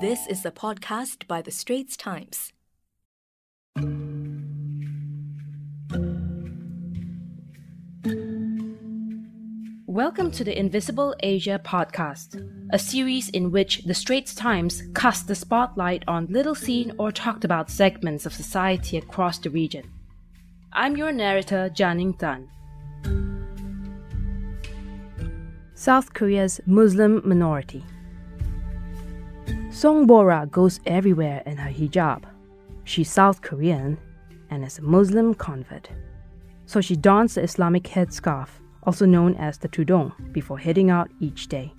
This is a podcast by The Straits Times. Welcome to the Invisible Asia podcast, a series in which The Straits Times casts the spotlight on little seen or talked about segments of society across the region. I'm your narrator, Jia Ning Tan. South Korea's Muslim minority. Song Bo-ra goes everywhere in her hijab. She's South Korean and is a Muslim convert. So she dons the Islamic headscarf, also known as the tudung, before heading out each day.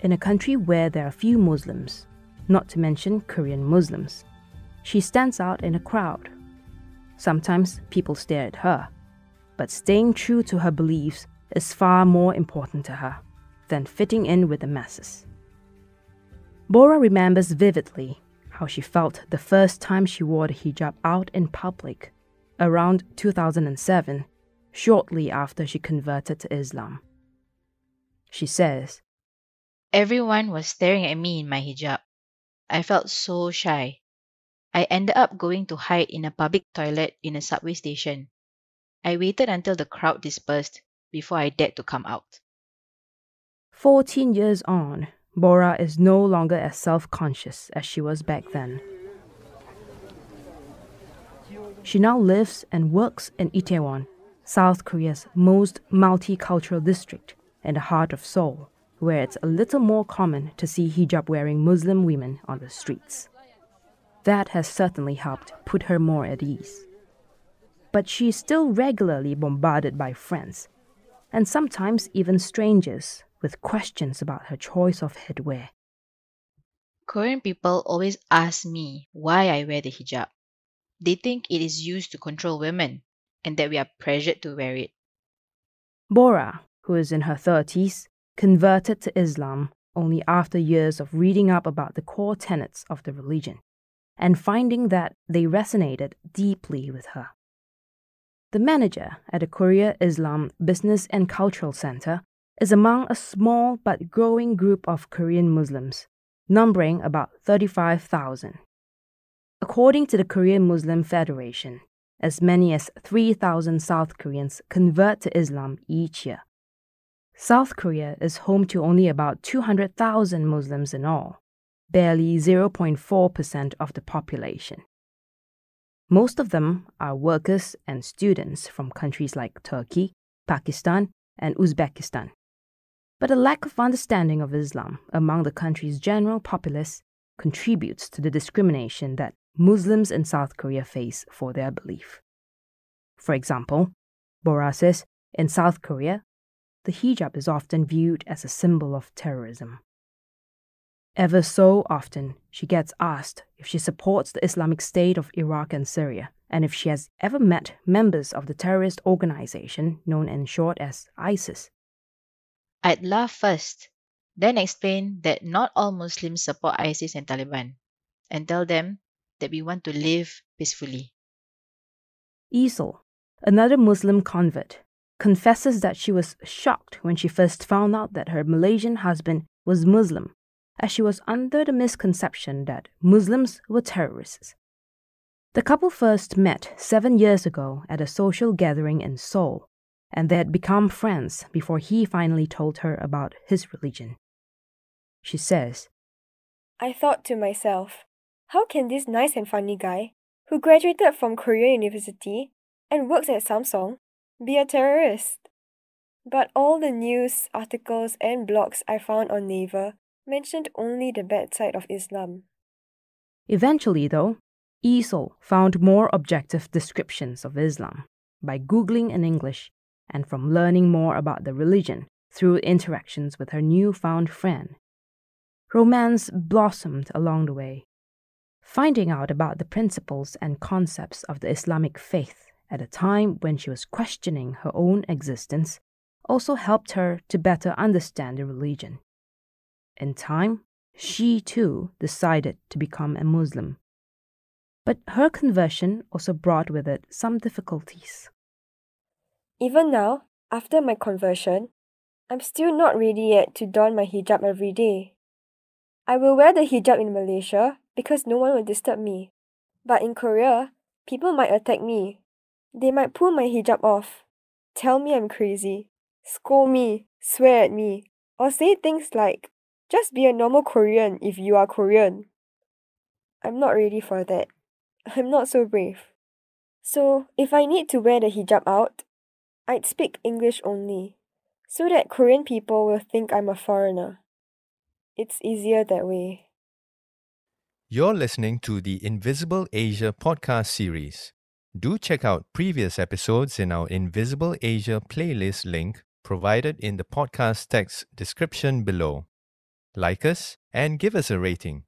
In a country where there are few Muslims, not to mention Korean Muslims, she stands out in a crowd. Sometimes people stare at her, but staying true to her beliefs is far more important to her than fitting in with the masses. Bo-ra remembers vividly how she felt the first time she wore the hijab out in public, around 2007, shortly after she converted to Islam. She says, Everyone was staring at me in my hijab. I felt so shy. I ended up going to hide in a public toilet in a subway station. I waited until the crowd dispersed before I dared to come out. 14 years on, Bo-ra is no longer as self conscious as she was back then. She now lives and works in Itaewon, South Korea's most multicultural district in the heart of Seoul, where it's a little more common to see hijab wearing Muslim women on the streets. That has certainly helped put her more at ease. But she is still regularly bombarded by friends, and sometimes even strangers, with questions about her choice of headwear. Korean people always ask me why I wear the hijab. They think it is used to control women and that we are pressured to wear it. Bo-ra, who is in her 30s, converted to Islam only after years of reading up about the core tenets of the religion and finding that they resonated deeply with her. The manager at the Korea Islam Business and Cultural Center is among a small but growing group of Korean Muslims, numbering about 35,000. According to the Korean Muslim Federation, as many as 3,000 South Koreans convert to Islam each year. South Korea is home to only about 200,000 Muslims in all, barely 0.4% of the population. Most of them are workers and students from countries like Turkey, Pakistan, and Uzbekistan. But a lack of understanding of Islam among the country's general populace contributes to the discrimination that Muslims in South Korea face for their belief. For example, Bo-ra says in South Korea, the hijab is often viewed as a symbol of terrorism. Ever so often, she gets asked if she supports the Islamic State of Iraq and Syria, and if she has ever met members of the terrorist organization known in short as ISIS. I'd laugh first, then explain that not all Muslims support ISIS and Taliban, and tell them that we want to live peacefully. Lee Seul, another Muslim convert, confesses that she was shocked when she first found out that her Malaysian husband was Muslim, as she was under the misconception that Muslims were terrorists. The couple first met seven years ago at a social gathering in Seoul and they had become friends before he finally told her about his religion. She says, I thought to myself, how can this nice and funny guy, who graduated from Korea University and works at Samsung, be a terrorist? But all the news, articles, and blogs I found on Naver mentioned only the bad side of Islam. Eventually, though, Lee Seul found more objective descriptions of Islam by Googling in English and from learning more about the religion through interactions with her newfound friend. Romance blossomed along the way. Finding out about the principles and concepts of the Islamic faith at a time when she was questioning her own existence also helped her to better understand the religion. In time, she too decided to become a Muslim. But her conversion also brought with it some difficulties. Even now, after my conversion, I'm still not ready yet to don my hijab every day. I will wear the hijab in Malaysia because no one will disturb me. But in Korea, people might attack me. They might pull my hijab off, tell me I'm crazy, scold me, swear at me, or say things like, just be a normal Korean if you are Korean. I'm not ready for that. I'm not so brave. So, if I need to wear the hijab out, I'd speak English only, so that Korean people will think I'm a foreigner. It's easier that way. You're listening to the Invisible Asia podcast series. Do check out previous episodes in our Invisible Asia playlist link provided in the podcast text description below. Like us and give us a rating.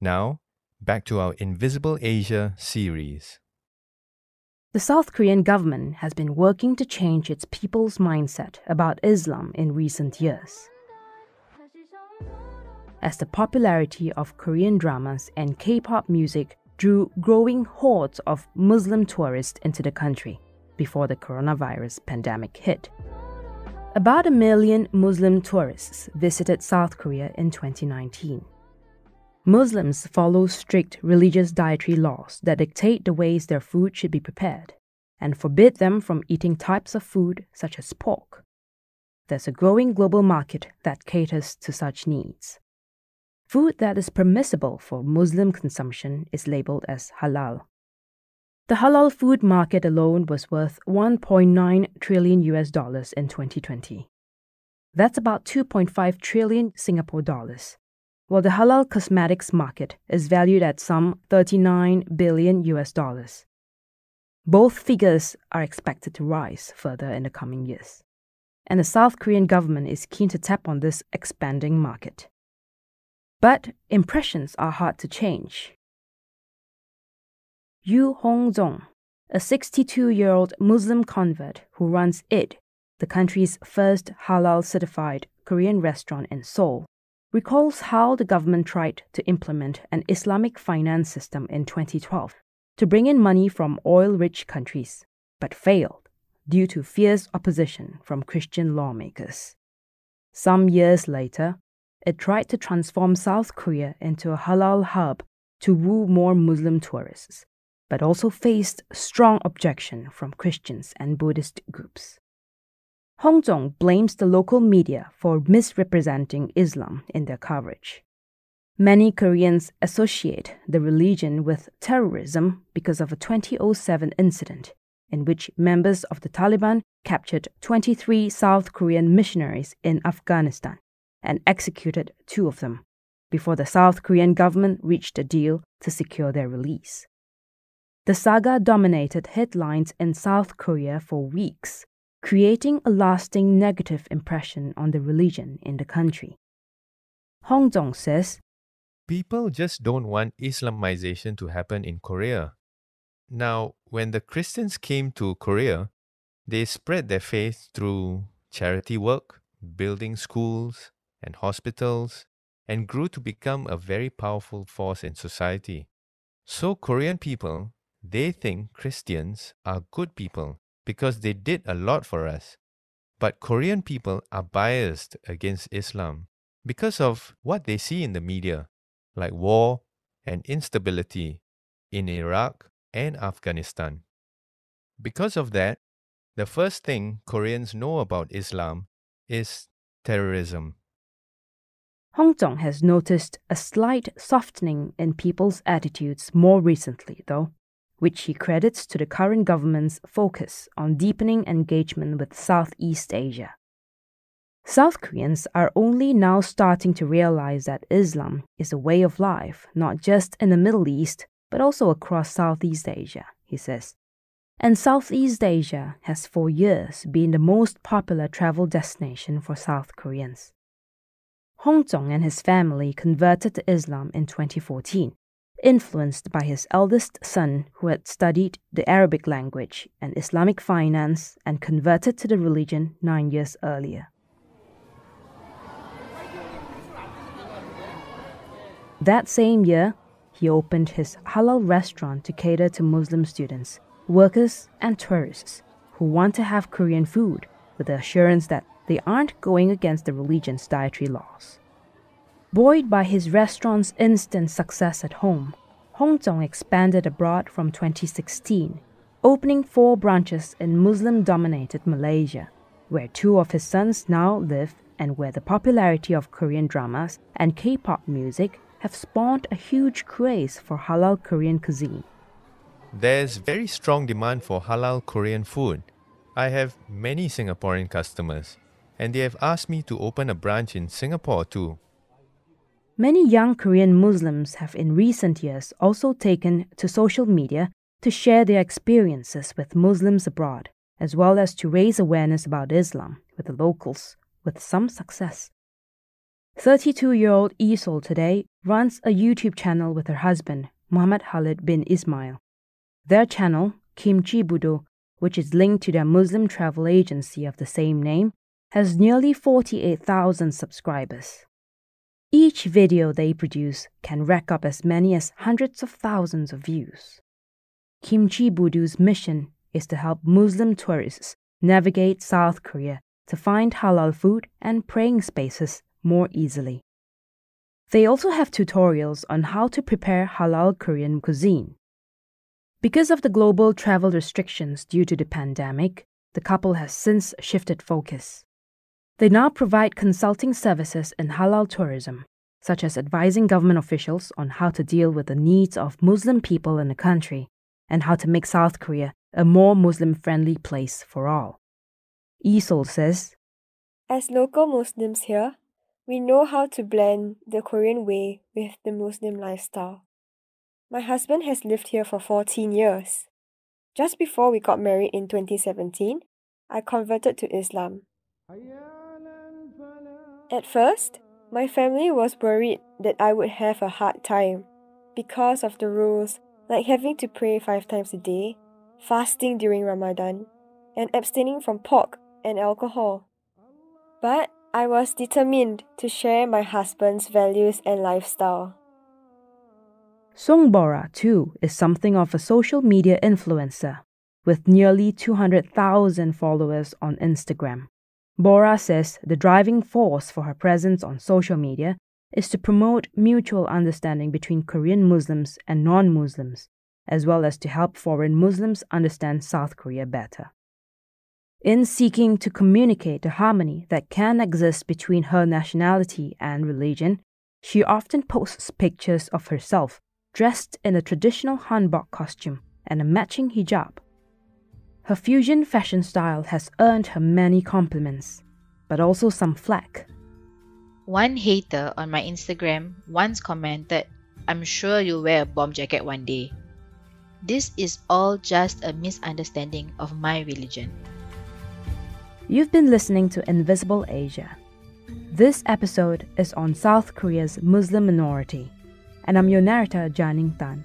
Now, back to our Invisible Asia series. The South Korean government has been working to change its people's mindset about Islam in recent years. As the popularity of Korean dramas and K pop music drew growing hordes of Muslim tourists into the country before the coronavirus pandemic hit. About a million Muslim tourists visited South Korea in 2019. Muslims follow strict religious dietary laws that dictate the ways their food should be prepared and forbid them from eating types of food such as pork. There's a growing global market that caters to such needs. Food that is permissible for Muslim consumption is labeled as halal. The halal food market alone was worth 1.9 trillion US dollars in 2020. That's about 2.5 trillion Singapore dollars, while the halal cosmetics market is valued at some 39 billion US dollars. Both figures are expected to rise further in the coming years, and the South Korean government is keen to tap on this expanding market. But impressions are hard to change. Yu Hong-jong, a 62 year old Muslim convert who runs EID, the country's first halal certified Korean restaurant in Seoul, recalls how the government tried to implement an Islamic finance system in 2012 to bring in money from oil rich countries, but failed due to fierce opposition from Christian lawmakers. Some years later, it tried to transform South Korea into a halal hub to woo more Muslim tourists, but also faced strong objection from Christians and Buddhist groups. Hong-jong blames the local media for misrepresenting Islam in their coverage. Many Koreans associate the religion with terrorism because of a 2007 incident in which members of the Taliban captured 23 South Korean missionaries in Afghanistan and executed two of them before the South Korean government reached a deal to secure their release. The saga dominated headlines in South Korea for weeks, creating a lasting negative impression on the religion in the country. Hong-jong says, People just don't want Islamization to happen in Korea. Now, when the Christians came to Korea, they spread their faith through charity work, building schools, and hospitals, and grew to become a very powerful force in society. So, Korean people, they think Christians are good people because they did a lot for us. But Korean people are biased against Islam because of what they see in the media, like war and instability in Iraq and Afghanistan. Because of that, the first thing Koreans know about Islam is terrorism. Hong-jong has noticed a slight softening in people's attitudes more recently, though, which he credits to the current government's focus on deepening engagement with Southeast Asia. South Koreans are only now starting to realize that Islam is a way of life, not just in the Middle East, but also across Southeast Asia, he says. And Southeast Asia has for years been the most popular travel destination for South Koreans. Hong-jong and his family converted to Islam in 2014, influenced by his eldest son who had studied the Arabic language and Islamic finance and converted to the religion nine years earlier. That same year, he opened his halal restaurant to cater to Muslim students, workers, and tourists who want to have Korean food with the assurance that they aren't going against the religion's dietary laws. Buoyed by his restaurant's instant success at home, Hong-jong expanded abroad from 2016, opening four branches in Muslim dominated Malaysia, where two of his sons now live and where the popularity of Korean dramas and K pop music have spawned a huge craze for halal Korean cuisine. There's very strong demand for halal Korean food. I have many Singaporean customers, and they have asked me to open a branch in Singapore too. Many young Korean Muslims have in recent years also taken to social media to share their experiences with Muslims abroad, as well as to raise awareness about Islam with the locals, with some success. 32 year old Lee Seul today runs a YouTube channel with her husband, Muhammad Khalid bin Ismail. Their channel, Kimchi Budu, which is linked to their Muslim travel agency of the same name, has nearly 48,000 subscribers. Each video they produce can rack up as many as hundreds of thousands of views. Kimchi Budu's mission is to help Muslim tourists navigate South Korea to find halal food and praying spaces more easily. They also have tutorials on how to prepare halal Korean cuisine. Because of the global travel restrictions due to the pandemic, the couple has since shifted focus. They now provide consulting services in halal tourism, such as advising government officials on how to deal with the needs of Muslim people in the country and how to make South Korea a more Muslim friendly place for all. Lee Seul says, As local Muslims here, we know how to blend the Korean way with the Muslim lifestyle. My husband has lived here for 14 years. Just before we got married in 2017, I converted to Islam. At first, my family was worried that I would have a hard time because of the rules like having to pray five times a day, fasting during Ramadan, and abstaining from pork and alcohol. But I was determined to share my husband's values and lifestyle. Song Bo-ra, too, is something of a social media influencer with nearly 200,000 followers on Instagram. Bo-ra says the driving force for her presence on social media is to promote mutual understanding between Korean Muslims and non Muslims, as well as to help foreign Muslims understand South Korea better. In seeking to communicate the harmony that can exist between her nationality and religion, she often posts pictures of herself dressed in a traditional hanbok costume and a matching hijab. Her fusion fashion style has earned her many compliments, but also some flack. One hater on my Instagram once commented, I'm sure you'll wear a bomb jacket one day. This is all just a misunderstanding of my religion. You've been listening to Invisible Asia. This episode is on South Korea's Muslim minority, and I'm your narrator, Jia Ning Tan.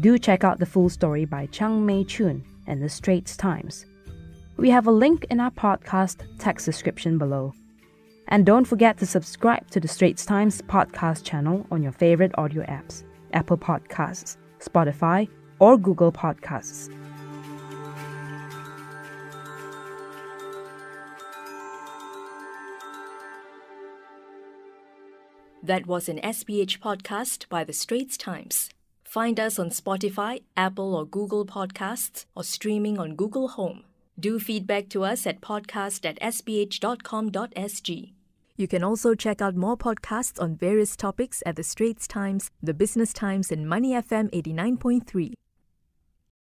Do check out the full story by Chang May Choon in the Straits Times. We have a link in our podcast text description below. And don't forget to subscribe to the Straits Times podcast channel on your favorite audio apps Apple Podcasts, Spotify, or Google Podcasts. That was an SPH podcast by the Straits Times. Find us on Spotify, Apple or Google Podcasts, or streaming on Google Home. Do feedback to us at podcast at sph.com.sg. You can also check out more podcasts on various topics at The Straits Times, The Business Times, and Money FM 89.3.